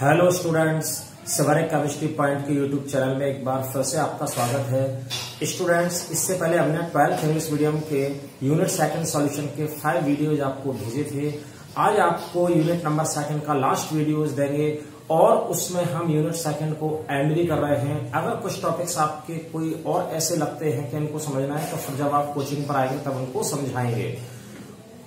Hello students सवारे chemistry point के YouTube channel में एक बार फिर से आपका स्वागत है। स्टूडेंट्स इससे पहले हमने ट्वेल्थ इंग्लिश मीडियम के यूनिट सेकंड सॉल्यूशन के फाइव वीडियोज़ आपको भेजे थे। आज आपको यूनिट नंबर सेकंड का लास्ट वीडियोज़ देंगे और उसमें हम यूनिट सेकंड को एंड भी कर रहे हैं। अगर कुछ टॉपिक्स आपके कोई और ऐसे लगते हैं कि इनको समझना है तो जब आप कोचिंग पर आएँगे, तब उनको समझाएँगे।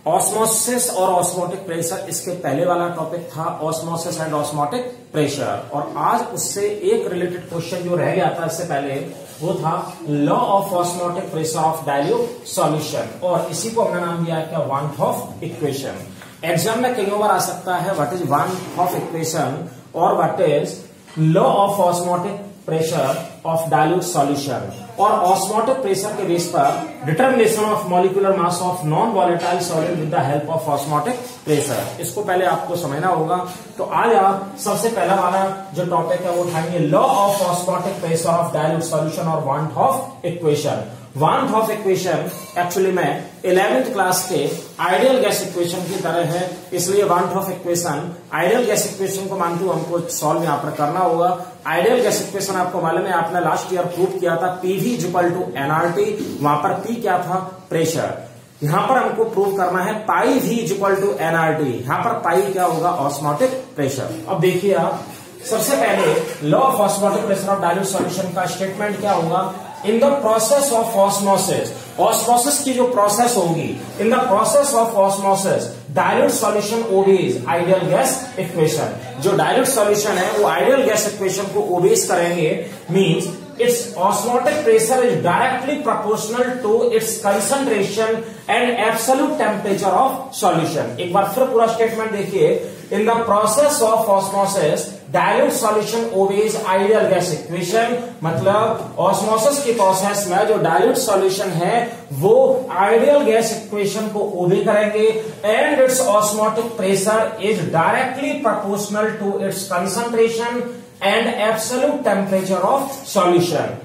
ऑस्मोसिस और ऑस्मोटिक प्रेशर इसके पहले वाला टॉपिक था ऑस्मोसिस एंड ऑस्मोटिक प्रेशर और आज उससे एक रिलेटेड क्वेश्चन जो रह गया था इससे पहले, वो था law of osmotic pressure of dilute solution और इसी को हमने नाम दिया क्या? वन ऑफ़ इक्वेशन एग्ज़ाम में कई बार आ सकता है what is van't Hoff equation और what is law of osmotic pressure of dilute solution और ऑस्मोटिक प्रेशर के बेस पर determination of molecular mass of non volatile solid with the help of osmotic pressure इसको पहले आपको समझना होगा। तो आज आप सबसे पहला वाला जो टॉपिक है, वो उठाएँगे law of osmotic pressure of dilute solution और van't Hoff equation van't Hoff equation actually में इलेवेंथ क्लास के आइडियल गैस इक्वेशन की तरह है। इसलिए van't Hoff equation ideal gas equation को मानते हुए हमको सॉल्व यहाँ पर करना होगा। आइडियल गैस इक्वेशन आपको मालूम है, आपने लास्ट ईयर प्रूव किया था पीवी इक्वल टू एनआरटी वहाँ पर पी क्या था? प्रेशर यहाँ पर हमको प्रूव करना है pi V equal to NRT यहाँ पर पाई क्या होगा? ऑस्मोटिक प्रेशर अब देखिए आप, सबसे पहले law of osmotic pressure of dilute solution का स्टेटमेंट क्या होगा? In the process of osmosis osmosis की जो प्रोसेस होगी in the process of osmosis dilute solution obeys ideal gas equation जो डायरेक्ट सॉल्यूशन है, वो आइडियल गैस इक्वेशन को ओबेज करेंगे means its osmotic pressure is directly proportional to its concentration and absolute temperature of solution. एक बार फिर पूरा statement देखिए। In the process of osmosis dilute solution obeys ideal gas equation मतलब osmosis की process में जो डायल्यूट सॉल्यूशन है, वो आइडियल गैस इक्वेशन को ओबे करेंगे। And its osmotic pressure is directly proportional to its concentration and absolute temperature of solution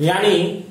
यानी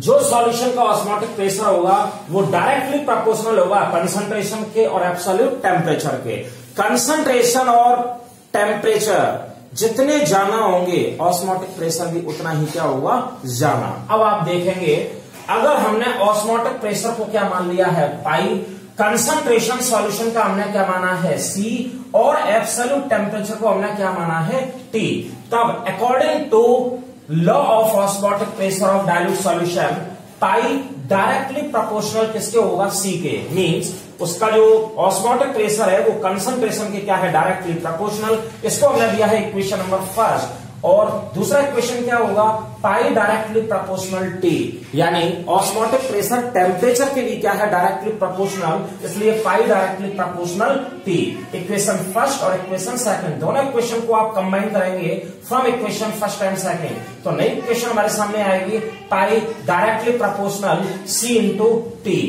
जो सॉल्यूशन का ऑस्मोटिक प्रेशर होगा, वो डायरेक्टली प्रोपोर्शनल होगा कंसंट्रेशन के और एब्सोल्यूट टेम्परेचर के। कंसंट्रेशन और टेम्परेचर जितने जाना होंगे ऑस्मोटिक प्रेशर भी उतना ही क्या होगा? जाना। अब आप देखेंगे, अगर हमने ऑस्मोटिक प्रेशर को क्या मान लिया है? पाई। कंसंट्रेशन सॉल्यूशन का हमने क्या माना है? सी और एब्सोल्यूट टेम्परेचर को हमने क्या माना है? टी तब according to law of osmotic pressure of dilute solution pi directly proportional किसके होगा? सी के। मींस उसका जो ऑस्मोटिक प्रेशर है, वो कंसंट्रेशन के क्या है? डायरेक्टली प्रोपोर्शनल इसको हमने दिया है इक्वेशन नंबर फ़र्स्ट और दूसरा इक्वेशन क्या होगा? पाई डायरेक्टली प्रोपोर्शनल टी यानी ऑस्मोटिक प्रेशर टेम्परेचर के लिए क्या है डायरेक्टली प्रोपोर्शनल इसलिए pi directly proportional T equation first और इक्वेशन सेकंड दोनों इक्वेशन को आप कंबाइन करेंगे from equation first and second तो नई इक्वेशन हमारे सामने आएगी pi directly proportional C into T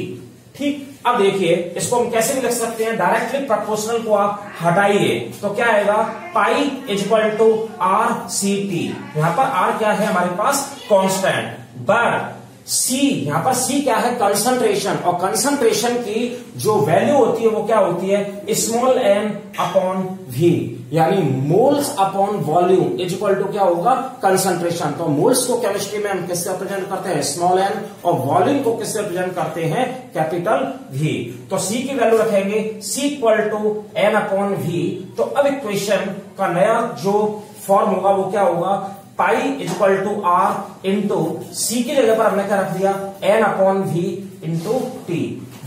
ठीक? अब देखिए, इसको हम कैसे भी लिख सकते हैं डायरेक्टली प्रोपोर्शनल को आप हटाइए। तो क्या आएगा? Pi is equal to R C T यहाँ पर आर क्या है? हमारे पास कांस्टेंट बट सी यहाँ पर सी क्या है? कंसंट्रेशन और कंसंट्रेशन की जो वैल्यू होती है वो क्या होती है? स्मॉल एन अपॉन वी यानी moles upon volume is equal to क्या होगा? कंसंट्रेशन तो मोल्स को केमिस्ट्री में हम किससे रिप्रेजेंट करते हैं? स्मॉल एन और वॉल्यूम को किससे रिप्रेजेंट करते हैं? कैपिटल वी तो सी की वैल्यू रखेंगे. C equal to N upon V तो अब इक्वेशन का नया जो फॉर्म होगा वो क्या होगा? Pi equal to R into C की जगह पर हमने क्या रख दिया? N upon V into T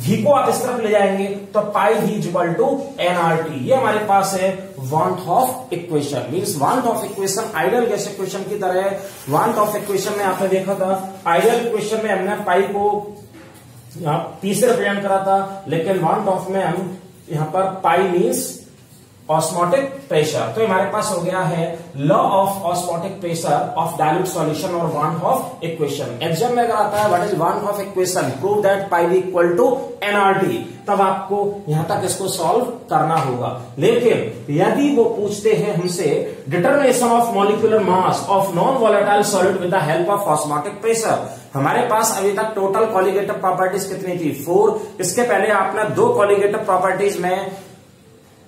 V को आप इस तरफ़ ले जाएँगे तो pi V equal to N R T ये हमारे पास है van't Hoff equation means van't Hoff equation ideal gas equation की तरह है। वांट ऑफ़ इक्वेशन में आपने देखा था आइडियल इक्वेशन में हमने पाई को पी से रिप्रेजेंट करा था, लेकिन वांट ऑफ़ में हम यहाँ पर पाई मीन्स ऑस्मोटिक प्रेशर तो हमारे पास हो गया है law of osmotic pressure of dilute solution और वन ऑफ़ इक्वेशन एग्ज़ाम में अगर आता है what is van't Hoff equation prove that pi equal to NRT तब आपको यहाँ तक इसको सॉल्व करना होगा। लेकिन यदि वो पूछते हैं हमसे determination of molecular mass of non volatile solid with the help of osmotic pressure हमारे पास अभी तक टोटल कॉलिगेटिव प्रॉपर्टीज़ कितनी थी? फोर इसके पहले आपने दो कॉलिगेटिव प्रॉपर्टीज़ में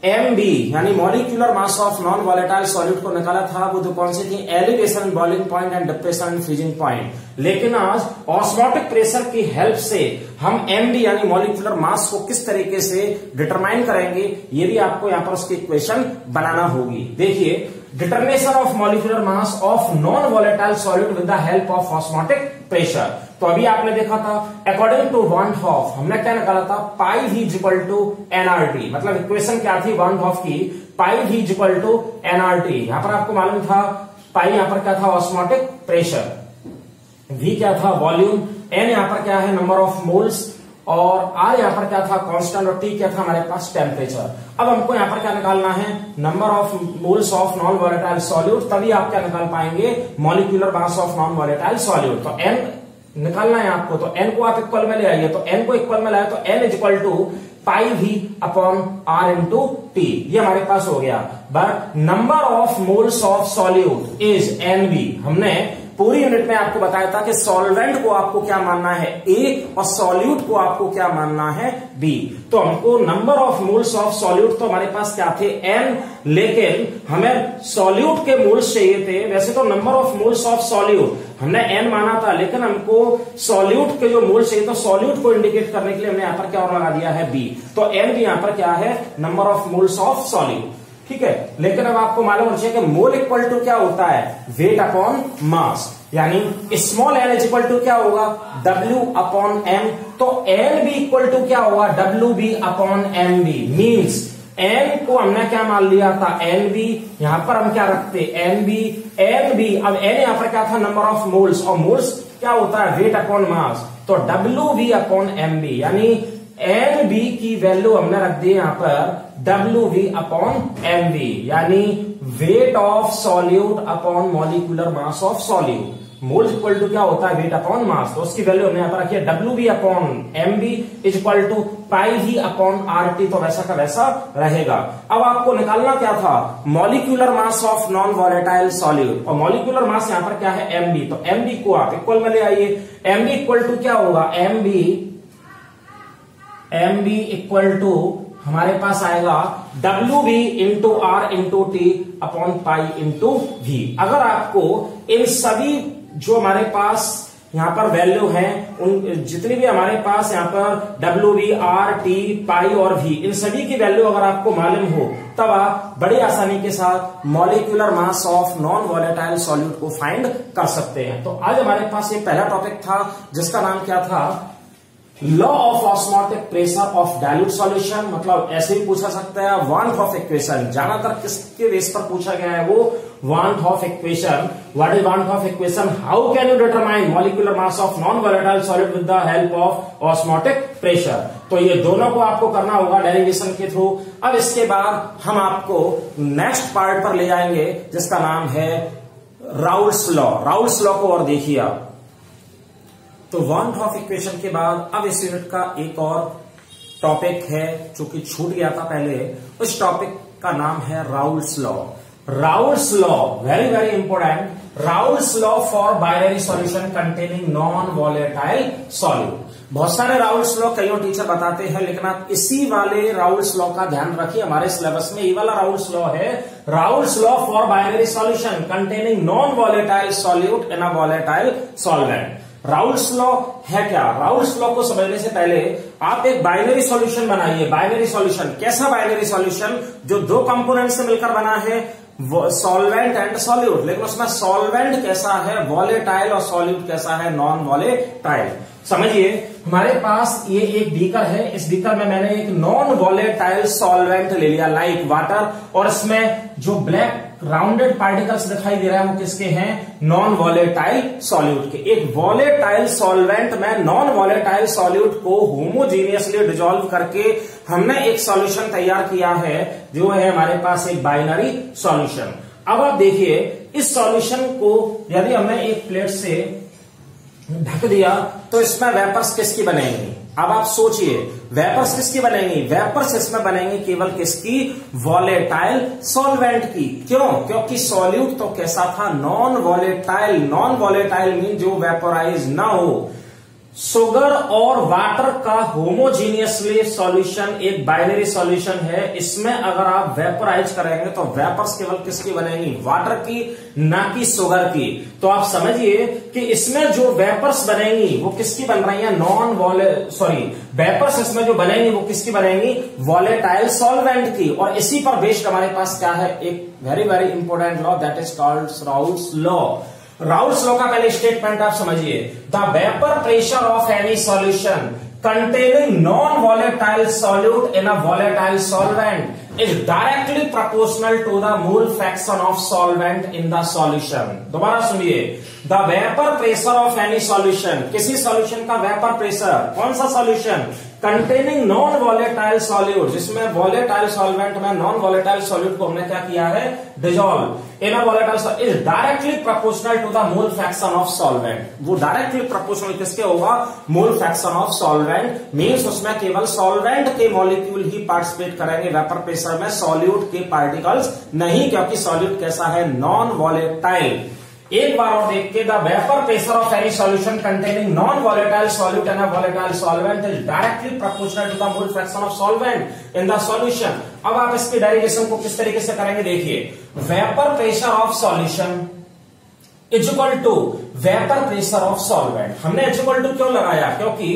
एम बी यानी molecular mass of non volatile solute को निकाला था, वो तो कौन सी थी? Elevation boiling point and depression freezing point लेकिन आज ऑस्मोटिक प्रेशर की हेल्प से हम एम बी यानी मॉलिक्यूलर मास को किस तरीके से डिटरमाइन करेंगे, ये भी आपको यहाँ पर उसकी इक्वेशन बनाना होगी। देखिए determination of molecular mass of non volatile solute with the help of osmotic pressure तो अभी आपने देखा था अकॉर्डिंग टू वन हॉफ हमने क्या निकाला था? पाई भी इक्वल टू एनआरटी मतलब इक्वेशन क्या थी? वन हॉफ की। पाई भी इक्वल टू एनआरटी यहाँ पर आपको मालूम था पाई यहाँ पर क्या था? ऑस्मोटिक प्रेशर वी क्या था? वॉल्यूम एन यहाँ पर क्या है? नंबर ऑफ़ मोल्स और आर यहाँ पर क्या था? कांस्टेंट और टी क्या था? हमारे पास टेम्परेचर अब हमको यहाँ पर क्या निकालना है? Number of moles of non volatile solute तभी आप क्या निकाल पाएँगे? Molecular mass of non volatile solute तो एन निकालना है आपको तो एन को आप इक्वल में ले आइए तो एन को इक्वल में लाया तो N is equal to pi भी upon R into P ये हमारे पास हो गया। But number of moles of solute is N B हमने पूरी यूनिट में आपको बताया था कि सॉल्वेंट को आपको क्या मानना है? ए और सॉल्यूट को आपको क्या मानना है? बी तो हमको number of moles of solute तो हमारे पास क्या थे? एन लेकिन हमें सॉल्यूट के मोल्स चाहिए थे। वैसे तो number of moles of solute हमने एन माना था, लेकिन हमको सॉल्यूट के जो मोल्स चाहिए तो सॉल्यूट को इंडिकेट करने के लिए हमने यहाँ पर क्या और लगा दिया है? बी तो एन भी यहाँ पर क्या है? Number of moles of solute ठीक है? लेकिन अब आपको मालूम होना चाहिए कि मोल इक्वल टू क्या होता है? वेट अपॉन मास यानी small N is equal to क्या होगा? डब्ल्यू अपॉन एम तो एन बी इक्वल टू क्या होगा? W B upon M B means N को हमने क्या मान लिया था? एन बी यहाँ पर हम क्या रखते? एन बी एन बी अब एन यहाँ पर क्या था? नंबर ऑफ़ मोल्स और मोल्स क्या होता है? वेट अपॉन मास तो W B upon M B यानी एन बी की वैल्यू हमने रख दी यहाँ पर W V upon M V यानी weight of solute upon molecular mass of solute mole equal to क्या होता है? वेट अपॉन मास तो उसकी वैल्यू हमने यहाँ पर रखी है W B upon M B is equal to pi he upon R T तो वैसा का वैसा रहेगा। अब आपको निकालना क्या था? Molecular mass of non volatile solute और मॉलिक्यूलर मास यहाँ पर क्या है? एम बी तो एम बी को आप इक्वल में ले आइए। एम बी इक्वल टू क्या होगा? M B M B equal to हमारे पास आएगा W B into R into T upon pi into V अगर आपको इन सभी जो हमारे पास यहाँ पर वैल्यू है, उन, जितनी भी हमारे पास यहाँ पर W B R T pi और वी इन सभी की वैल्यू अगर आपको मालूम हो, तब आप बड़ी आसानी के साथ molecular mass of non volatile solute को फाइंड कर सकते हैं। तो आज हमारे पास ये पहला टॉपिक था, जिसका नाम क्या था? Law of osmotic pressure of dilute solution मतलब ऐसे ही पूछा सकता है वांट ऑफ़ इक्वेशन ज़्यादातर किसके बेस पर पूछा गया है वो? Van't Hoff equation what is van't Hoff equation how can you determine molecular mass of non volatile solid with the help of osmotic pressure तो ये दोनों को आपको करना होगा डेरिवेशन के थ्रू अब इसके बाद हम आपको नेक्स्ट पार्ट पर ले जाएँगे, जिसका नाम है राउल्स लॉ राउल्स लॉ को और देखिए आप। तो वन ऑफ़ इक्वेशन के बाद अब इस यूनिट का एक और टॉपिक है, जो कि छूट गया था पहले। उस टॉपिक का नाम है Raoult's law. Raoult's law very very important Raoult's law for binary solution containing non volatile solute बहुत सारे राउल्स लॉ, कई टीचर बताते हैं, लेकिन आप इसी वाले राउल्स लॉ का ध्यान रखिए। हमारे सिलेबस में ये वाला राउल्स लॉ है। Raoult's law for binary solution containing non volatile solute in a volatile solvent Raoult's law है क्या? राउल्स लॉ को समझने से पहले आप एक बाइनरी सॉल्यूशन बनाइए। बाइनरी सॉल्यूशन, कैसा बाइनरी सॉल्यूशन? जो दो कंपोनेंट से मिलकर बना है सॉल्वेंट एंड सॉल्यूट लेकिन उसमें सॉल्वेंट कैसा है? वॉलेटाइल और सॉल्यूट कैसा है? नॉन वॉलेटाइल समझिए, हमारे पास ये एक बीकर है। इस बीकर में मैंने एक नॉन वॉलेटाइल सॉल्वेंट ले लिया लाइक वाटर और इसमें जो ब्लैक राउंडेड पार्टिकल्स दिखाई दे रहा है, वो किसके हैं? नॉन वॉलेटाइल सॉल्यूट के। एक वॉलेटाइल सॉल्वेंट में नॉन वॉलेटाइल सॉल्यूट को होमोजीनियसली डिजोल्व करके हमने एक सॉल्यूशन तैयार किया है, जो है हमारे पास एक बाइनरी सॉल्यूशन अब आप देखिए, इस सॉल्यूशन को यदि हमने एक प्लेट से ढक दिया तो इसमें वेपर्स किसकी बनेंगी? अब आप सोचिए, वेपर्स किसकी बनेंगी? वेपर्स इसमें बनेंगी केवल किसकी? वॉलेटाइल सॉल्वेंट की। क्यों? क्योंकि सॉल्यूट तो कैसा था? Non volatile non volatile mean जो वेपोराइज ना हो। शुगर और वाटर का होमोजीनियसली सॉल्यूशन, एक बाइनरी सॉल्यूशन है। इसमें अगर आप वेपराइज करेंगे तो वेपर्स केवल किसकी बनेंगी? वाटर की, ना कि सुगर की। तो आप समझिए कि इसमें जो वेपर्स बनेंगी, वो किसकी बन रही है? नॉन वॉले, सॉरी, वेपर्स इसमें जो बनेंगी, वो किसकी बनेंगी? वॉलेटाइल सॉल्वेंट की। और इसी पर बेस्ड हमारे पास क्या है? एक very very important law that is called Raoult's law Raul law का पहले स्टेटमेंट आप समझिए। The vapour pressure of any solution containing non volatile solute in a volatile solvent is directly proportional to the mole fraction of solvent in the solution दोबारा सुनिए। The vapour pressure of any solution किसी solution का vapour pressure कौन सा solution containing non volatile solute जिसमें volatile solvent में non volatile solute को हमने क्या किया है? Dissolve in volatile is directly proportional to the mole fraction of solvent वो डायरेक्टली प्रोपोर्शनल किसके होगा? Mole fraction of solvent means उसमें केवल सॉल्वेंट के मॉलिक्यूल ही पार्टिसिपेट करेंगे। वेपर प्रेशर में सॉल्यूट के पार्टिकल्स नहीं, क्योंकि सॉल्यूट कैसा है? नॉन वॉलेटाइल एक बार और देख के the vapour pressure of any solution containing non volatile solute and volatile solvent is directly proportional to the mole fraction of solvent in the solution अब आप इसके डेरिवेशन को किस तरीके से करेंगे, देखिए। Vapour pressure of solution is equal to vapour pressure of solvent हमने इज़ इक्वल टू क्यों लगाया? क्योंकि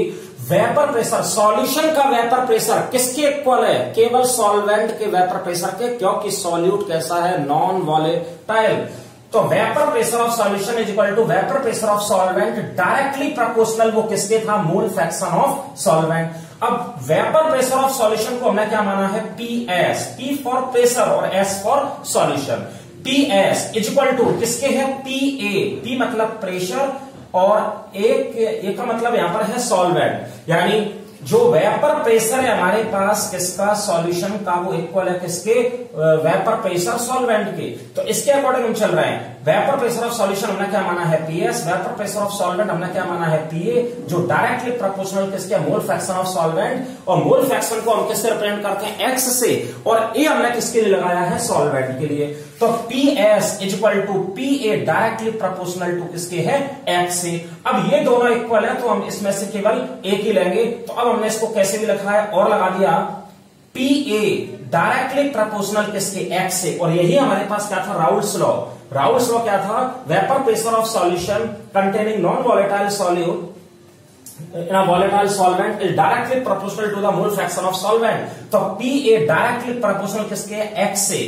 वेपर प्रेशर सॉल्यूशन का वेपर प्रेशर किसके इक्वल है? केवल सॉल्वेंट के वेपर प्रेशर के, क्योंकि सॉल्यूट कैसा है? नॉन वॉलेटाइल तो vapour pressure of solution is equal to vapour pressure of solvent directly proportional वो किसके था? मोल फ्रैक्शन ऑफ़ सॉल्वेंट अब वेपर प्रेशर ऑफ़ सॉल्यूशन को हमने क्या माना है? P S P for pressure और S for solution P S is equal to किसके है? पी ए पी मतलब प्रेशर और एक का मतलब यहाँ पर है सॉल्वेंट यानी जो वेपर प्रेशर है हमारे पास, किसका सॉल्यूशन का, वो इक्वल है किसके वेपर प्रेशर सॉल्वेंट के। तो इसके अकॉर्डिंग हम चल रहे हैं। वेपर प्रेशर ऑफ़ सॉल्यूशन हमने क्या माना है? PS vapour pressure of solvent हमने क्या माना है? पीए जो डायरेक्टली प्रोपोर्शनल किसके मोल फ्रैक्शन ऑफ़ सॉल्वेंट और मोल फ्रैक्शन को हम किससे रिप्रेजेंट करते हैं? एक्स से। और ए हमने किसके लिए लगाया है? सॉल्वेंट के लिए। तो P S is equal to P A directly proportional to किसके है? एक्स से। अब ये दोनों इक्वल है तो हम इसमें से केवल एक ही लेंगे। तो अब हमने इसको कैसे भी लिखा है? और लगा दिया। पी ए डायरेक्टली प्रोपोर्शनल किसके? एक्स से। और यही हमारे पास क्या था? राउल्स लॉ राउल्स लॉ क्या था? Vapour pressure of solution containing non volatile solute in a volatile solvent is directly proportional to the fraction of solvent. तो Pa directly proportional किसके? X से।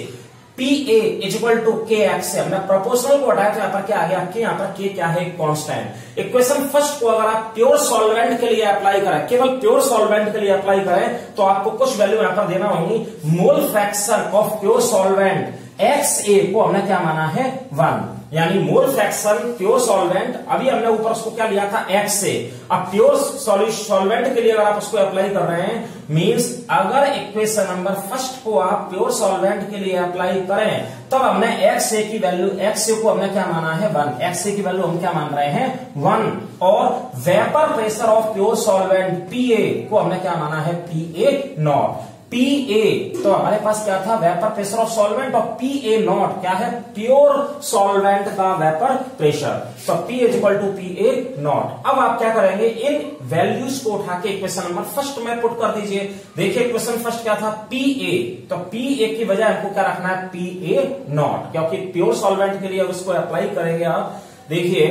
P A is equal to K X से। हमने proportional को हटाया तो यहाँ पर क्या आ गया? यहाँ पर के क्या है? कॉन्स्टेंट इक्वेशन फ़र्स्ट को अगर आप प्योर सॉल्वेंट के लिए अप्लाई करें, केवल प्योर सॉल्वेंट के लिए अप्लाई करें तो आपको कुछ वैल्यू यहाँ पर देना होगी। Mole fraction of pure solvent X A को हमने क्या माना है? वन यानी मोल फ्रैक्शन प्योर सॉल्वेंट। अभी हमने ऊपर उसको क्या लिया था? एक्स ए अब प्योर सॉल्वेंट के लिए अगर आप उसको अप्लाई कर रहे हैं मींस अगर इक्वेशन नंबर फ़र्स्ट को आप प्योर सॉल्वेंट के लिए अप्लाई करें, तब हमने एक्स ए की वैल्यू एक्स ए को हमने क्या माना है? वन एक्स ए की वैल्यू हम क्या मान रहे हैं? वन और vapour pressure of pure solvent P A को हमने क्या माना है? P A not P A तो हमारे पास क्या था? वेपर प्रेशर ऑफ़ सॉल्वेंट और पी ए नॉट क्या है? प्योर सॉल्वेंट का वेपर प्रेशर तो P is equal to P A not अब आप क्या करेंगे? इन वैल्यूज़ को उठा के इक्वेशन नंबर फ़र्स्ट में पुट कर दीजिए। देखिए इक्वेशन फ़र्स्ट क्या था? पी ए तो पी ए की बजाय हमको क्या रखना है? पी ए नॉट क्योंकि प्योर सॉल्वेंट के लिए उसको अप्लाई करेंगे आप। देखिए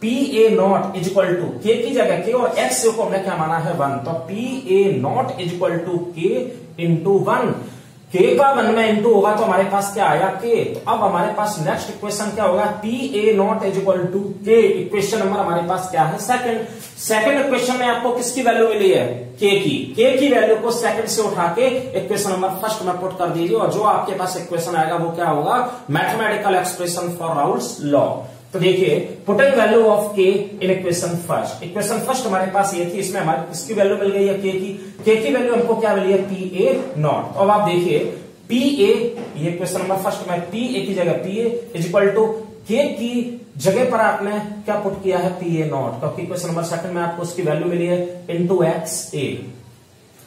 P A not is equal to K की जगह के और एक्स को हमने क्या माना है वन। तो P A not is equal to K into one K का वन में इंटू होगा तो हमारे पास क्या आया? के तो अब हमारे पास नेक्स्ट इक्वेशन क्या होगा? P A not is equal to K equation number हमारे पास क्या है? सेकंड सेकंड इक्वेशन में आपको किसकी वैल्यू मिली है? के की। के की वैल्यू को सेकंड से उठा के इक्वेशन नंबर फ़र्स्ट में पुट कर दीजिए और जो आपके पास इक्वेशन आएगा वो क्या होगा? Mathematical expression for Raoult's law तो देखिए putting value of K in equation first equation first हमारे पास ये थी, इसमें हमारे किसकी वैल्यू मिल गई है के की। के की वैल्यू हमको क्या मिली है? पी ए नॉट अब आप देखिए पी ए ये क्वेश्चन नंबर फ़र्स्ट में पी ए की जगह P A is equal to K की जगह पर आपने क्या पुट किया है? पी ए नॉट क्योंकि क्वेश्चन नंबर सेकंड में आपको उसकी वैल्यू मिली है इंटू एक्स ए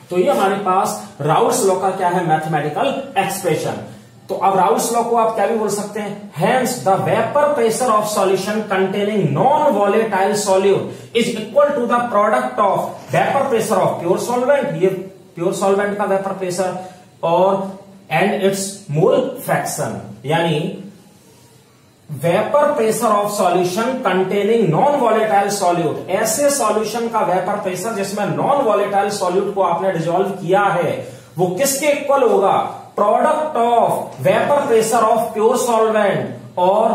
तो ये हमारे पास राउल्स लॉ का क्या है? मैथमेटिकल एक्सप्रेशन तो अब राउल्स लॉ को आप क्या भी बोल सकते हैं? Hence the vapour pressure of solution containing non volatile solute is equal to the product of vapour pressure of pure solvent ये प्योर सॉल्वेंट का वेपर प्रेशर और एंड इट्स मोल फ्रैक्शन यानी vapour pressure of solution containing non volatile solute ऐसे solution का vapour pressure जिसमें non volatile solute को आपने dissolve किया है, वो किसके इक्वल होगा? Product of vapour pressure of pure solvent और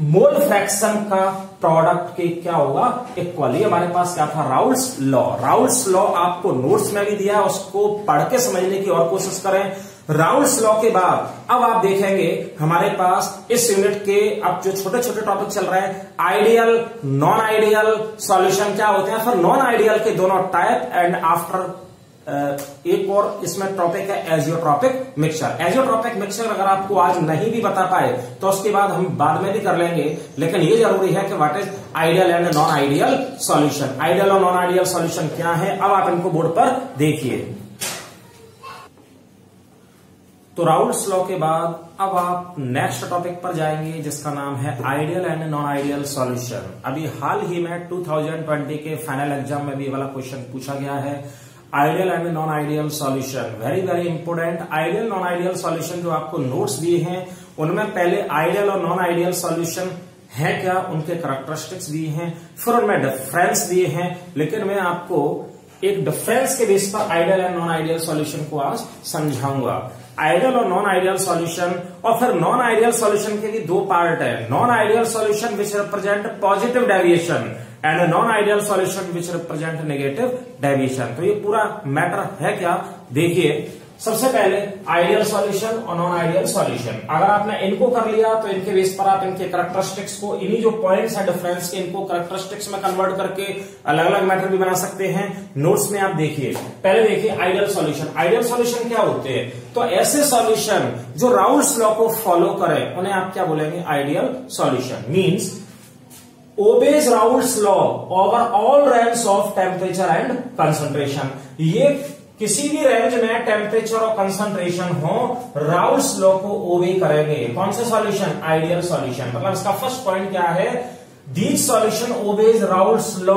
मोल फ्रैक्शन का प्रोडक्ट के क्या होगा? इक्वल हमारे पास क्या था? Raoult's law. राउल्स लॉ आपको नोट्स में भी दिया उसको पढ़ के समझने की और कोशिश करें। राउल्स लॉ के बाद, अब आप देखेंगे हमारे पास इस यूनिट के अब जो छोटे छोटे टॉपिक चल रहे हैं आइडियल नॉन आइडियल सॉल्यूशन क्या होते हैं? फिर नॉन आइडियल के दोनों टाइप एंड आफ्टर एक और इसमें टॉपिक है एजियोट्रॉपिक मिक्सचर एजियोट्रॉपिक मिक्सचर अगर आपको आज नहीं भी बता पाए तो उसके बाद हम बाद में भी कर लेंगे। लेकिन ये ज़रूरी है कि what is ideal and non ideal solution ideal और नॉन आइडियल सॉल्यूशन क्या है? अब आप इनको बोर्ड पर देखिए। तो राउल्स लॉ के बाद अब आप नेक्स्ट टॉपिक पर जाएँगे, जिसका नाम है ideal and non ideal solution अभी हाल ही में 2020 के फाइनल एग्ज़ाम में भी वाला क्वेश्चन पूछा गया है। Ideal and non ideal solution very very important ideal non ideal solution जो आपको नोट्स दिए हैं, उनमें पहले आइडियल और नॉन आइडियल सॉल्यूशन है क्या? उनके करेक्टरिस्टिक्स दिए हैं। फिर उनमें डिफरेंस दिए हैं। लेकिन मैं आपको एक डिफरेंस के बेस पर ideal and non ideal solution को आज समझाऊँगा। आइडियल और नॉन आइडियल सॉल्यूशन और फिर नॉन आइडियल सॉल्यूशन के भी दो पार्ट है। Non ideal solution which represent positive deviation and non ideal solution which represent negative deviation तो ये पूरा मैटर है क्या? देखिए, सबसे पहले आइडियल सॉल्यूशन और नॉन आइडियल सॉल्यूशन अगर आपने इनको कर लिया तो इनके बेस पर आप इनके करेक्टरिस्टिक्स को, इन्हीं जो पॉइंट्स है डिफरेंस के इनको करेक्टरिस्टिक्स में कन्वर्ट करके अलग अलग मैटर भी बना सकते हैं। नोट्स में आप देखिए। पहले देखिए आइडियल सॉल्यूशन आइडियल सॉल्यूशन क्या होते हैं? तो ऐसे सॉल्यूशन जो राउल्स लॉ को फॉलो करें, उन्हें आप क्या बोलेंगे? Ideal solution means obeys Raoult's law over all range of temperature and concentration ये किसी भी रेंज में टेम्परेचर और कंसंट्रेशन हो राउल्स लॉ को ओबे करेंगे। कौन सा सॉल्यूशन आइडियल सॉल्यूशन मतलब इसका फ़र्स्ट पॉइंट क्या है? These solution obeys Raoult's law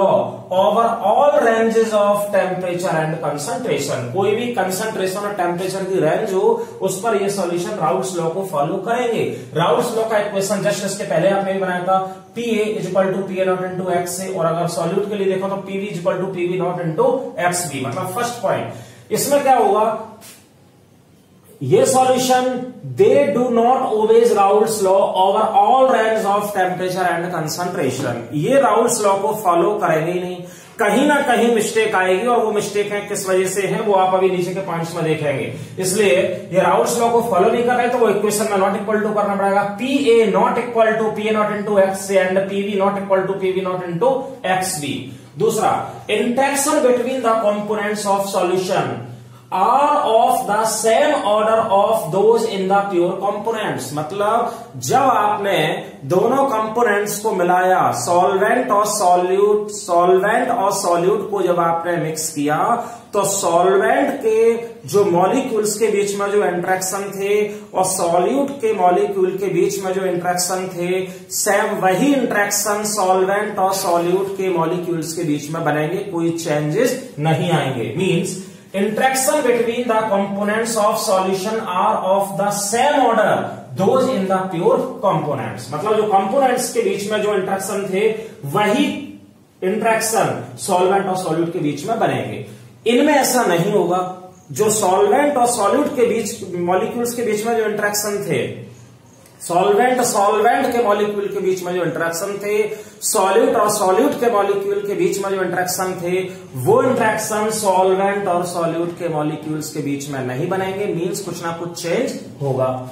over all ranges of temperature and concentration कोई भी कंसंट्रेशन और टेम्परेचर की रेंज हो, उस पर ये सॉल्यूशन राउल्स लॉ को फॉलो करेंगे। राउल्स लॉ का इक्वेशन जस्ट इसके पहले आपने बनाया था। P A is equal to P A not into X से और अगर सॉल्यूट के लिए देखो तो PB is equal to PB not into X B मतलब फ़र्स्ट पॉइंट इसमें क्या होगा? ये solution they do not obeys Raoult's law over all range of temperature and concentration ये राउल्स लॉ को फॉलो करेंगे ही नहीं। कहीं ना कहीं मिस्टेक आएगी और वो मिस्टेक है किस वजह से है, वो आप अभी नीचे के पॉइंट्स में देखेंगे। इसलिए ये राउल्स लॉ को फॉलो नहीं कर रहे तो वो इक्वेशन में नॉट इक्वल टू करना पड़ेगा। P A not equal to P A not into X and PB not equal to PB not into X B दूसरा interaction between the components of solution are of the same order of those in the pure components मतलब जब आपने दोनों components को मिलाया solvent और solute solvent और solute को जब आपने मिक्स किया तो सॉल्वेंट के जो मॉलिक्यूल्स के बीच में जो इंट्रैक्शन थे और सॉल्यूट के मॉलिक्यूल के बीच में जो इंट्रैक्शन थे सेम वही इंट्रैक्शन सॉल्वेंट और सॉल्यूट के मॉलिक्यूल्स के बीच में बनेंगे, कोई चेंजेस नहीं आएँगे. Means interaction between the components of solution are of the same order those in the pure components मतलब जो कॉम्पोनेंट्स के बीच में जो इंट्रेक्शन थे, वही इंट्रेक्शन सॉल्वेंट और सॉल्यूट के बीच में बनेंगे। इनमें ऐसा नहीं होगा। जो सॉल्वेंट और सॉल्यूट के बीच मॉलिक्यूल्स के बीच में जो इंट्रेक्शन थे सॉल्वेंट सॉल्वेंट के मॉलिक्यूल के बीच में जो इंट्रैक्शन थे, सॉल्यूट और सॉल्यूट के मॉलिक्यूल के बीच में जो इंट्रैक्शन थे, वो इंट्रैक्शन सॉल्वेंट और सॉल्यूट के मॉलिक्यूल्स के बीच में नहीं बनेंगे मींस कुछ ना कुछ चेंज होगा।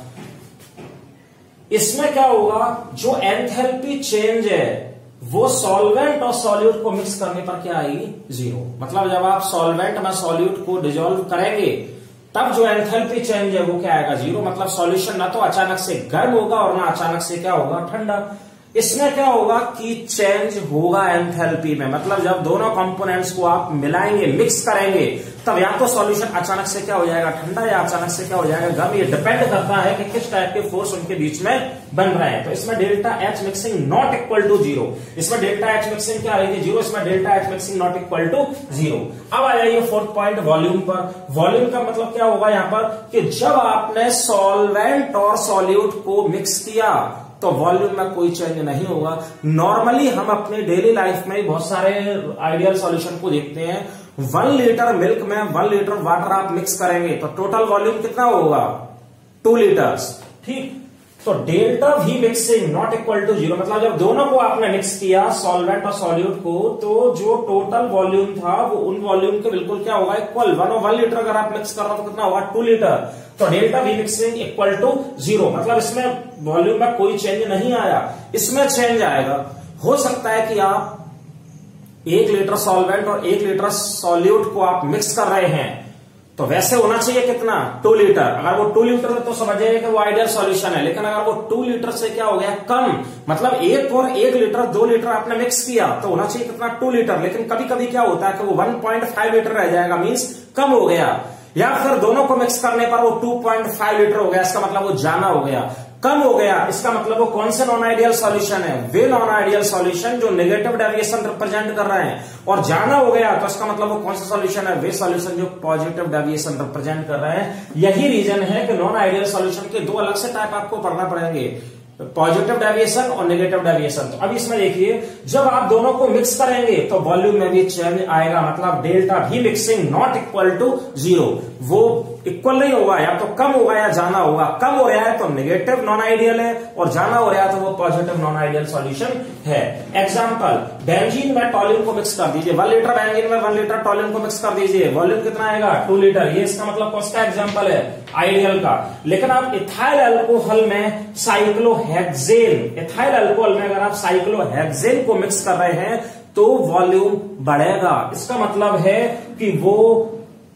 इसमें क्या होगा? जो एंथैल्पी चेंज है, वो सॉल्वेंट और सॉल्यूट को मिक्स करने पर क्या आएगी ज़ीरो। मतलब जब आप सॉल्वेंट में सॉल्यूट को डिजोल्व करेंगे तब जो एंथैल्पी चेंज है, वो क्या आएगा? ज़ीरो मतलब सॉल्यूशन ना तो अचानक से गर्म होगा और ना अचानक से क्या होगा? ठंडा। इसमें क्या होगा कि चेंज होगा एंथैल्पी में। मतलब जब दोनों कंपोनेंट्स को आप मिलाएँगे मिक्स करेंगे तब या तो सॉल्यूशन अचानक से क्या हो जाएगा? ठंडा या अचानक से क्या हो जाएगा? गर्म। ये डिपेंड करता है कि किस टाइप के फोर्स उनके बीच में बन रहे हैं। तो इसमें delta H mixing not equal to zero इसमें डेल्टा एच मिक्सिंग क्या आएगी ज़ीरो इसमें delta H mixing not equal to zero अब आ जाइए फोर्थ पॉइंट वॉल्यूम पर। वॉल्यूम का मतलब क्या होगा यहाँ पर? कि जब आपने सॉल्वेंट और सॉल्यूट को मिक्स किया तो वॉल्यूम में कोई चेंज नहीं होगा। नॉर्मली हम अपने डेली लाइफ में बहुत सारे आइडियल सॉल्यूशन को देखते हैं। वन लीटर मिल्क में वन लीटर वाटर आप मिक्स करेंगे तो टोटल वॉल्यूम कितना होगा? टू लीटर्स ठीक? तो delta V mixing not equal to zero मतलब जब दोनों को आपने मिक्स किया सॉल्वेंट और सॉल्यूट को तो जो टोटल वॉल्यूम था, वो उन वॉल्यूम के बिल्कुल क्या होगा? इक्वल वन और वन लीटर अगर आप मिक्स कर रहे हो तो कितना होगा? टू लीटर तो delta V mixing equal to zero मतलब इसमें वॉल्यूम में कोई चेंज नहीं आया। इसमें चेंज आएगा। हो सकता है कि आप एक लीटर सॉल्वेंट और एक लीटर सॉल्यूट को आप मिक्स कर रहे हैं तो वैसे होना चाहिए कितना? Two litre. अगर वो टू लीटर है तो समझिए कि वो आइडियल सॉल्यूशन है, लेकिन अगर वो टू लीटर से क्या हो गया? कम। मतलब एक और एक लीटर, दो लीटर आपने मिक्स किया तो होना चाहिए कितना? Two litre. लेकिन कभी कभी क्या होता है कि वो 1.5 लीटर रह जाएगा मीन्स कम हो गया। या फिर दोनों को मिक्स करने पर वो 2.5 लीटर हो गया, इसका मतलब वो जाना हो गया। कम हो गया। इसका मतलब वो कौन से नॉन आइडियल सॉल्यूशन है? वे नॉन आइडियल सॉल्यूशन जो नेगेटिव डेविएशन रिप्रेजेंट कर रहे हैं। और जाना हो गया तो इसका मतलब वो कौन सा सॉल्यूशन है? वे सॉल्यूशन जो पॉजिटिव डेविएशन रिप्रेजेंट कर रहे हैं। यही रीजन है कि नॉन आइडियल सॉल्यूशन के दो अलग से टाइप आपको पढ़ना पड़ेंगे। पॉजिटिव डेविएशन और नेगेटिव डेविएशन तो अब इसमें देखिए, जब आप दोनों को मिक्स करेंगे तो वॉल्यूम में भी चेंज आएगा। मतलब delta V mixing not equal to zero वो इक्वल नहीं होगा, या तो कम होगा या जाना होगा। कम हो रहा है तो नेगेटिव नॉन आइडियल है, और जाना हो रहा है तो वो पॉजिटिव नॉन आइडियल सॉल्यूशन है। एग्ज़ाम्पल बेंजीन में टॉलिन को मिक्स कर दीजिए। वन लीटर बेंजीन में वन लीटर टॉलिन को मिक्स कर दीजिए। वॉल्यूम कितना आएगा? टू लीटर ये इसका मतलब कौन सा एग्ज़ाम्पल है आइडियल का। लेकिन आप इथाइल अल्कोहल में साइक्लोहेक्सेन इथाइल अल्कोहल में अगर आप साइक्लोहेक्सेन को मिक्स कर रहे हैं तो वॉल्यूम बढ़ेगा। इसका मतलब है कि वो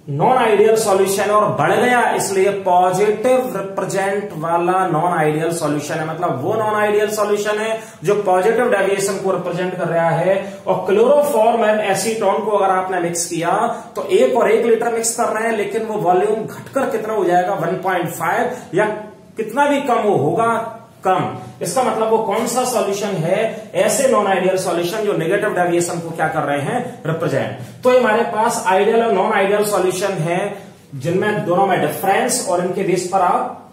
नॉन आइडियल सॉल्यूशन और बढ़ गया, इसलिए पॉजिटिव रिप्रेजेंट वाला नॉन आइडियल सॉल्यूशन है। मतलब वो नॉन आइडियल सॉल्यूशन है जो पॉजिटिव डेविएशन को रिप्रेजेंट कर रहा है। और क्लोरोफॉर्म एंड एसीटोन को अगर आपने मिक्स किया तो एक और एक लीटर मिक्स कर रहे हैं, लेकिन वो वॉल्यूम घटकर कितना हो जाएगा? 1.5 या कितना भी कम वो होगा? कम। इसका मतलब वो कौन सा सॉल्यूशन है? ऐसे नॉन आइडियल सॉल्यूशन जो नेगेटिव डेविएशन को क्या कर रहे हैं? रिप्रेजेंट तो हमारे पास आइडियल और नॉन आइडियल सॉल्यूशन है, जिनमें दोनों में डिफरेंस और इनके बेस पर आप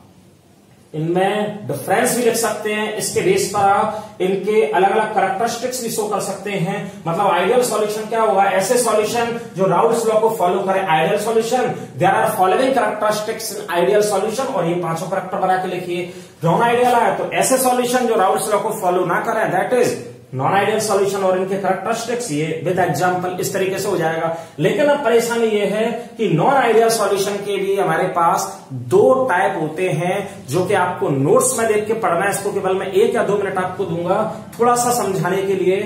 इनमें डिफरेंस भी लिख सकते हैं, इसके बेस पर आप इनके अलग अलग करेक्टरिस्टिक्स भी शो कर सकते हैं। मतलब आइडियल सॉल्यूशन क्या होगा? ऐसे सॉल्यूशन जो राउल्स लॉ को फॉलो करे ideal solution there are following characteristics in ideal solution और ये पाँचों करेक्टर बना के लिखिए। नॉन आइडियल है तो ऐसे सोल्यूशन जो राउल्स लॉ को फॉलो ना करें that is non ideal solution और इनके करेक्टरिस्टिक्स ये विद एग्जांपल इस तरीके से हो जाएगा। लेकिन अब परेशानी ये है कि नॉन आइडियल सॉल्यूशन के लिए हमारे पास दो टाइप होते हैं जो कि आपको नोट्स में देख के पढ़ना है। इसको केवल मैं एक या दो मिनट आपको दूँगा। थोड़ा सा समझाने के लिए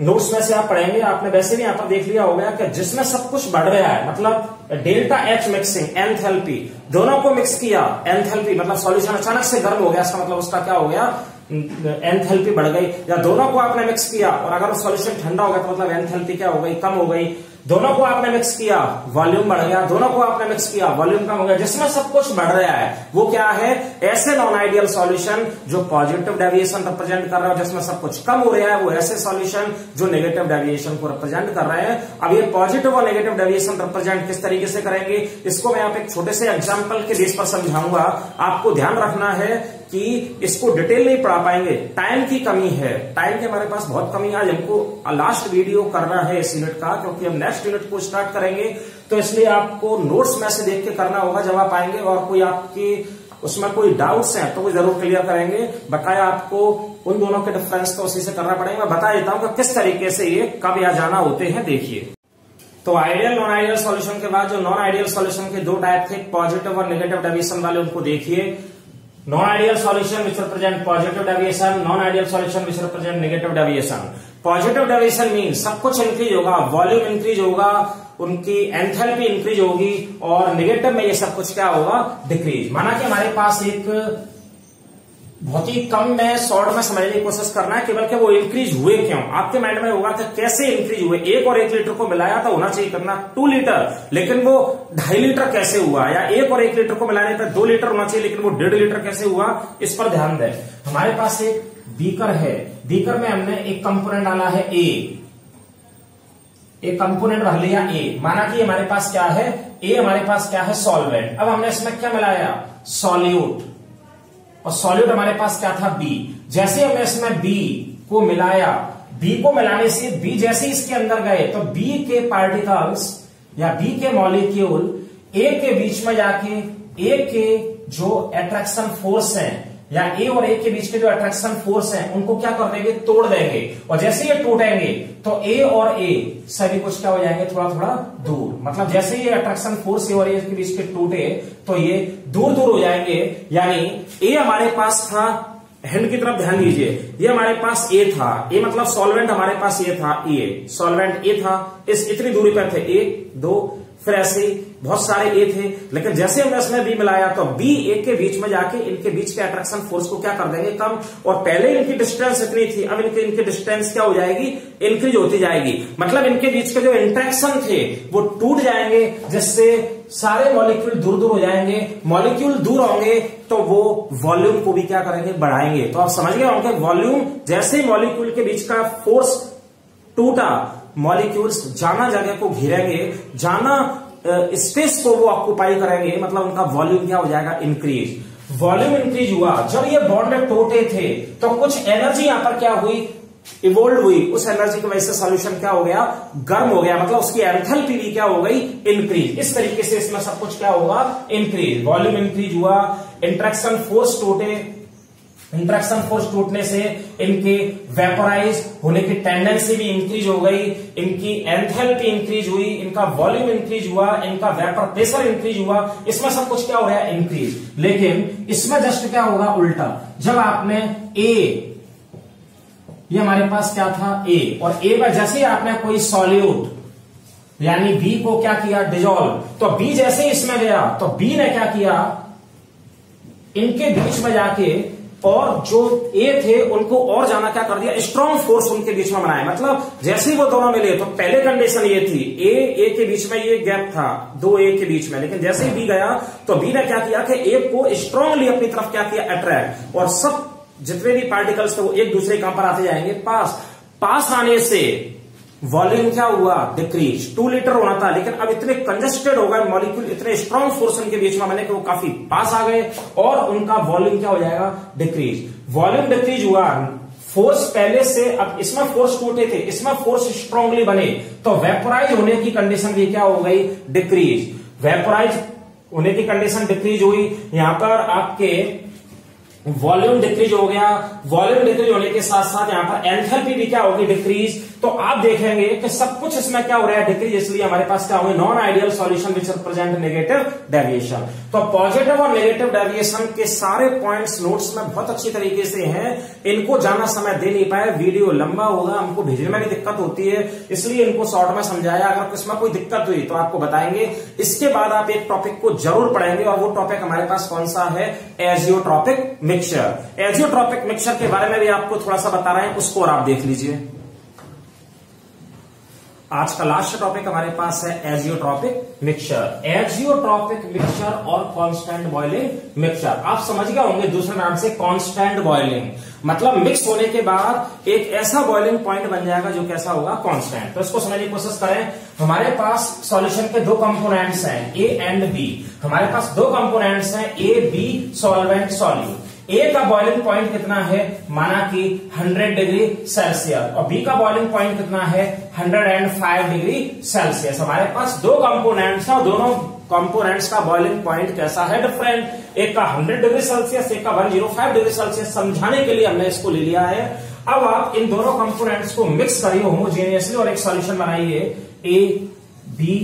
नोट्स में से आप पढ़ेंगे। आपने वैसे भी यहाँ पर देख लिया होगा कि जिसमें सब कुछ बढ़ रहा है मतलब डेल्टा एच मिक्सिंग एंथेल्पी दोनों को मिक्स किया एंथेल्पी मतलब सॉल्यूशन अचानक से गर्म हो गया। इसका मतलब उसका क्या हो गया? एंथेल्पी बढ़ गई। या दोनों को आपने मिक्स किया, और अगर सॉल्यूशन ठंडा हो गया तो मतलब एंथेल्पी क्या हो गई? कम हो गई। दोनों को आपने मिक्स किया वॉल्यूम बढ़ गया। दोनों को आपने मिक्स किया वॉल्यूम कम हो गया। जिसमें सब कुछ बढ़ रहा है, वो क्या है? ऐसे नॉन आइडियल सॉल्यूशन जो पॉजिटिव डेविएशन रिप्रेजेंट कर रहा है, जिसमें सब कुछ कम हो रहा है, वो ऐसे सॉल्यूशन जो नेगेटिव डेविएशन को रिप्रेजेंट कर रहे हैं। अब ये पॉजिटिव और नेगेटिव डेविएशन रिप्रेजेंट किस तरीके से करेंगे? इसको मैं आप एक छोटे से एग्ज़ाम्पल के बेस पर समझाऊँगा। आपको ध्यान रखना है कि इसको डिटेल नहीं पढ़ा पाएँगे। टाइम की कमी है। टाइम की हमारे पास बहुत कमी है। आज हमको लास्ट वीडियो करना है इस यूनिट का, क्योंकि हम नेक्स्ट यूनिट को स्टार्ट करेंगे। तो इसलिए आपको नोट्स में से देख के करना होगा जब आप आएँगे और कोई आपकी, उसमें कोई डाउट्स हैं तो वो ज़रूर क्लियर करेंगे। बकाया आपको उन दोनों के डिफरेंस तो उसी से करना पड़ेगा। मैं बता देता हूँ कि किस तरीके से ये कब या जाना होते हैं, देखिए। तो आइडियल नॉन आइडियल सॉल्यूशन के बाद जो नॉन आइडियल सॉल्यूशन के दो टाइप थे पॉजिटिव और नेगेटिव डेविएशन वाले, उनको देखिए। Non ideal solution which represent positive deviation non ideal solution which represent negative deviation positive deviation mean सब कुछ इंक्रीज होगा वॉल्यूम इंक्रीज होगा, उनकी एंथैल्पी इंक्रीज होगी और निगेटिव में ये सब कुछ क्या होगा? डिक्रीज माना कि हमारे पास एक बहुत ही कम में शॉर्ट में समझने की कोशिश करना है, केवल कि वो इंक्रीज हुए क्यों? आपके माइंड में होगा कि कैसे इंक्रीज हुए? एक और एक लीटर को मिलाया तो होना चाहिए करना टू लीटर लेकिन वो ढाई लीटर कैसे हुआ? या एक और एक लीटर को मिलाने पर दो लीटर होना चाहिए, लेकिन वो डेढ़ लीटर कैसे हुआ? इस पर ध्यान दें। हमारे पास एक बीकर है। बीकर में हमने एक कंपोनेंट डाला है ए एक कंपोनेंट भर लिया ए माना कि हमारे पास क्या है? ए हमारे पास क्या है? सॉल्वेंट अब हमने इसमें क्या मिलाया? सॉल्यूट और सॉल्यूट हमारे पास क्या था? बी जैसे हमने इसमें बी को मिलाया बी को मिलाने से बी जैसे इसके अंदर गए तो बी के पार्टिकल्स या बी के मॉलिक्यूल ए के बीच में जाके ए के जो एट्रैक्शन फोर्स है या ए और ए के बीच के जो अट्रैक्शन फोर्स हैं, उनको क्या कर देंगे? तोड़ देंगे। और जैसे ये टूटेंगे तो ए और ए सभी कुछ क्या हो जाएँगे? थोड़ा थोड़ा दूर। मतलब जैसे ये अट्रैक्शन फोर्स ए और ए के बीच के टूटे तो ये दूर दूर हो जाएँगे। यानी ए हमारे पास था हैंड की तरफ़ ध्यान दीजिए। ये हमारे पास ए था। ए मतलब सॉल्वेंट हमारे पास ये था। ए सॉल्वेंट ए था। इस इतनी दूरी पर थे। ए दो, फिर ऐसे बहुत सारे ए थे, लेकिन जैसे हमने इसमें बी मिलाया तो बी ए के बीच में जाके इनके बीच के अट्रैक्शन फोर्स को क्या कर देंगे कम? और पहले इनकी डिस्टेंस इतनी थी, अब इनके, इनकी डिस्टेंस क्या हो जाएगी? इंक्रीज होती जाएगी। मतलब इनके बीच के जो इंट्रैक्शन थे, वो टूट जाएँगे, जिससे सारे मॉलिक्यूल दूर दूर हो जाएँगे। मॉलिक्यूल दूर होंगे तो वो वॉल्यूम को भी क्या करेंगे? बढ़ाएँगे। तो आप समझ गए होंगे वॉल्यूम जैसे मॉलिक्यूल के बीच का फोर्स टूटा मॉलिक्यूल्स जाना जगह को घेरेंगे, जाना स्पेस को वो ऑक्यूपाई करेंगे मतलब उनका वॉल्यूम क्या हो जाएगा? इंक्रीज वॉल्यूम इंक्रीज हुआ। जब ये बॉन्ड टूटे थे तो कुछ एनर्जी यहाँ पर क्या हुई? इवोल्व हुई। उस एनर्जी की वजह से सॉल्यूशन क्या हो गया? गर्म हो गया। मतलब उसकी एंथैल्पी भी क्या हो गई? इंक्रीज इस तरीके से इसमें सब कुछ क्या होगा? इंक्रीज वॉल्यूम इंक्रीज हुआ। इंट्रैक्शन फोर्स टूटे इंट्रैक्शन फोर्स टूटने से इनके वेपराइज होने की टेंडेंसी भी इंक्रीज हो गई, इनकी एंथैल्पी इंक्रीज हुई, इनका वॉल्यूम इंक्रीज हुआ, इनका वेपर प्रेशर इंक्रीज हुआ, इसमें सब कुछ क्या हो रहा है इंक्रीज लेकिन इसमें जस्ट क्या होगा उल्टा? जब आपने ए ये हमारे पास क्या था? ए और ए में जैसे ही आपने कोई सॉल्यूट यानी बी को क्या किया? डिजोल्व तो बी जैसे इसमें गया तो बी ने क्या किया? इनके बीच में जाके और जो ए थे, उनको और जाना क्या कर दिया? स्ट्रॉन्ग फोर्स उनके बीच में बनाया। मतलब जैसे ही वो दोनों मिले तो पहले कंडीशन ये थी ए ए के बीच में ये गैप था, दो ए के बीच में। लेकिन जैसे ही बी गया तो बी ने क्या किया कि ए को स्ट्रांगली अपनी तरफ़ क्या किया? अट्रैक्ट और सब जितने भी पार्टिकल्स थे, वो एक दूसरे कहाँ पर आते जाएँगे। पास पास आने से वॉल्यूम क्या हुआ? डिक्रीज टू लीटर होना था, लेकिन अब इतने कंजेस्टेड हो गए मॉलिक्यूल इतने स्ट्रॉन्ग फोर्स उनके बीच में मैंने कि वो काफ़ी पास आ गए और उनका वॉल्यूम क्या हो जाएगा? डिक्रीज वॉल्यूम डिक्रीज हुआ। फोर्स पहले से, अब इसमें फोर्स टूटे थे, इसमें फोर्स स्ट्रांगली बने तो वेपोराइज होने की कंडीशन भी क्या हो गई? डिक्रीज वेपोराइज होने की कंडीशन डिक्रीज हुई। यहाँ पर आपके वॉल्यूम डिक्रीज हो गया वॉल्यूम डिक्रीज होने के साथ साथ यहाँ पर एंथैल्पी भी क्या होगी डिक्रीज तो आप देखेंगे कि सब कुछ इसमें क्या हो रहा है डिक्रीज इसलिए हमारे पास क्या होंगे? Non ideal solution which represent negative deviation तो पॉजिटिव और नेगेटिव डेविएशन के सारे पॉइंट्स नोट्स में बहुत अच्छी तरीके से हैं। इनको जाना समय दे नहीं पाया वीडियो लंबा होगा, हमको भेजने में भी दिक्कत होती है। इसलिए इनको शॉर्ट में समझाया, अगर इसमें कोई दिक्कत हुई तो आपको बताएँगे। इसके बाद आप एक टॉपिक को ज़रूर पढ़ेंगे और वो टॉपिक हमारे पास कौन सा है? एजियोट्रॉपिक मिक्सचर एजियोट्रॉपिक मिक्सचर के बारे में भी आपको थोड़ा सा बता रहे हैं, उसको और आप देख लीजिए। आज का लास्ट टॉपिक हमारे पास है एजियोट्रॉपिक मिक्सचर एजियोट्रॉपिक मिक्सचर और कांस्टेंट बॉइलिंग मिक्सचर आप समझ गए होंगे दूसरे नाम से कांस्टेंट बॉइलिंग मतलब मिक्स होने के बाद एक ऐसा बॉइलिंग पॉइंट बन जाएगा जो कैसा होगा कांस्टेंट तो इसको समझने की कोशिश करें। हमारे पास सॉल्यूशन के दो कंपोनेंट्स हैं ए एंड बी हमारे पास दो कंपोनेंट्स हैं A B solvent solute A का बॉइलिंग पॉइंट कितना है? माना कि 100 डिग्री सेल्सियस और बी का बॉइलिंग पॉइंट कितना है? 105 डिग्री सेल्सियस हमारे पास दो कंपोनेंट्स हैं दोनों कंपोनेंट्स का बॉइलिंग पॉइंट कैसा है? डिफरेंट एक का 100 डिग्री सेल्सियस एक का 105 डिग्री सेल्सियस समझाने के लिए हमने इसको ले लिया है। अब आप इन दोनों कंपोनेंट्स को मिक्स करिए होमोजीनियसली और एक सॉल्यूशन बनाइए। ए बी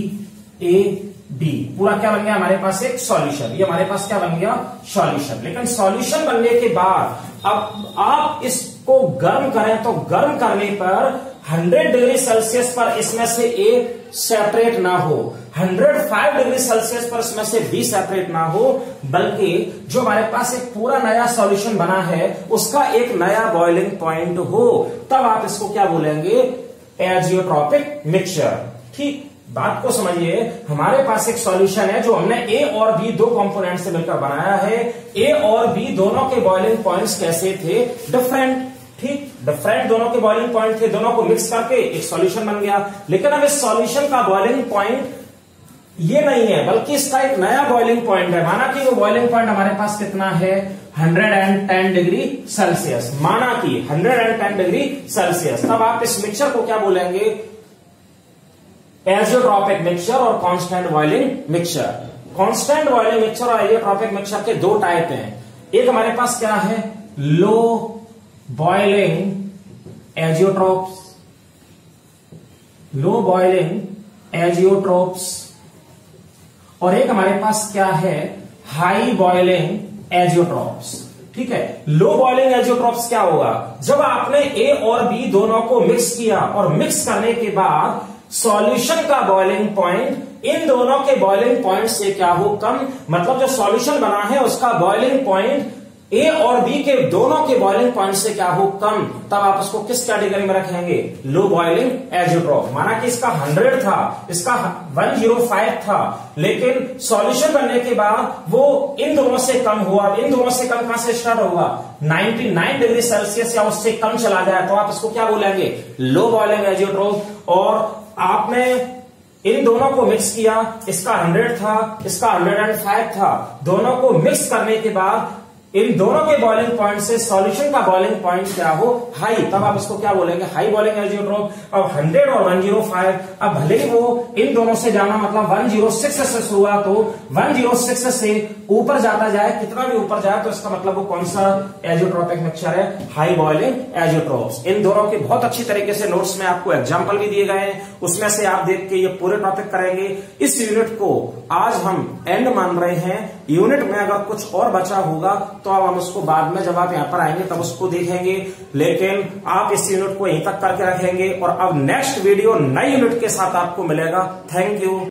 ए डी पूरा क्या बन गया? हमारे पास एक सॉल्यूशन ये हमारे पास क्या बन गया? सॉल्यूशन लेकिन सॉल्यूशन बनने के बाद, अब आप इसको गर्म करें तो गर्म करने पर 100 डिग्री सेल्सियस पर इसमें से ए सेपरेट ना हो। 105 डिग्री सेल्सियस पर इसमें से बी सेपरेट ना हो, बल्कि जो हमारे पास एक पूरा नया सॉल्यूशन बना है, उसका एक नया बॉइलिंग पॉइंट हो। तब आप इसको क्या बोलेंगे? एजियोट्रॉपिक मिक्सचर ठीक? बात को समझिए, हमारे पास एक सॉल्यूशन है जो हमने ए और बी दो कंपोनेंट से मिलकर बनाया है। ए और बी दोनों के बॉइलिंग पॉइंट्स कैसे थे? डिफरेंट ठीक? डिफरेंट दोनों के बॉइलिंग पॉइंट थे, दोनों को मिक्स करके एक सॉल्यूशन बन गया। लेकिन अब इस सॉल्यूशन का बॉइलिंग पॉइंट ये नहीं है, बल्कि इसका एक नया बॉइलिंग पॉइंट है। माना कि वो बॉइलिंग पॉइंट हमारे पास कितना है? 110 डिग्री सेल्सियस माना कि 110 डिग्री सेल्सियस तब आप इस मिक्सचर को क्या बोलेंगे? एजियोट्रॉपिक मिक्सचर और constant boiling mixture constant boiling mixture और एजियोट्रॉपिक मिक्सचर के दो टाइप हैं. एक हमारे पास क्या है? Low boiling azeotropes low boiling azeotropes और एक हमारे पास क्या है? हाई बॉइलिंग एजियोट्रोप्स ठीक है? लो बॉइलिंग एजियोट्रॉप्स क्या होगा? जब आपने ए और बी दोनों को मिक्स किया और मिक्स करने के बाद सॉल्यूशन का बॉइलिंग पॉइंट इन दोनों के बॉइलिंग पॉइंट से क्या हो? कम मतलब जो सॉल्यूशन बना है, उसका बॉइलिंग पॉइंट ए और बी के दोनों के बॉइलिंग पॉइंट से क्या हो? कम। तब आप उसको किस कैटेगरी में रखेंगे? लो बॉइलिंग एजियोट्रॉप माना कि इसका 100 था, इसका 105 था, लेकिन सॉल्यूशन बनने के बाद वो इन दोनों से कम हुआ। इन दोनों से कम कहाँ से स्टार्ट होगा? 99 डिग्री सेल्सियस या उससे कम चला जाए तो आप इसको क्या बोलेंगे? लो बॉइलिंग एजियोट्रॉप और आपने इन दोनों को मिक्स किया, इसका 100 था, इसका 105 था। दोनों को मिक्स करने के बाद इन दोनों के बॉइलिंग पॉइंट से सॉल्यूशन का बॉइलिंग पॉइंट क्या हो? हाई तब आप इसको क्या बोलेंगे? हाई बॉइलिंग एजियोट्रोप अब 100 और 105 अब भले ही वो इन दोनों से जाना मतलब 106 से शुरुआत हो 106 से ऊपर जाता जाए, कितना भी ऊपर जाए तो इसका मतलब वो कौन सा एजियोट्रोपिक मिक्सचर है? हाई बॉइलिंग एजियोट्रोप्स इन दोनों के बहुत अच्छी तरीके से नोट्स में आपको एग्ज़ाम्पल भी दिए गए हैं। उसमें से आप देख के ये पूरे टॉपिक करेंगे। इस यूनिट को आज हम एंड मान रहे हैं। यूनिट में अगर कुछ और बचा होगा तो अब हम उसको बाद में जब आप यहाँ पर आएँगे, तब उसको देखेंगे। लेकिन आप इस यूनिट को यहीं तक करके रखेंगे और अब नेक्स्ट वीडियो नई यूनिट के साथ आपको मिलेगा। Thank you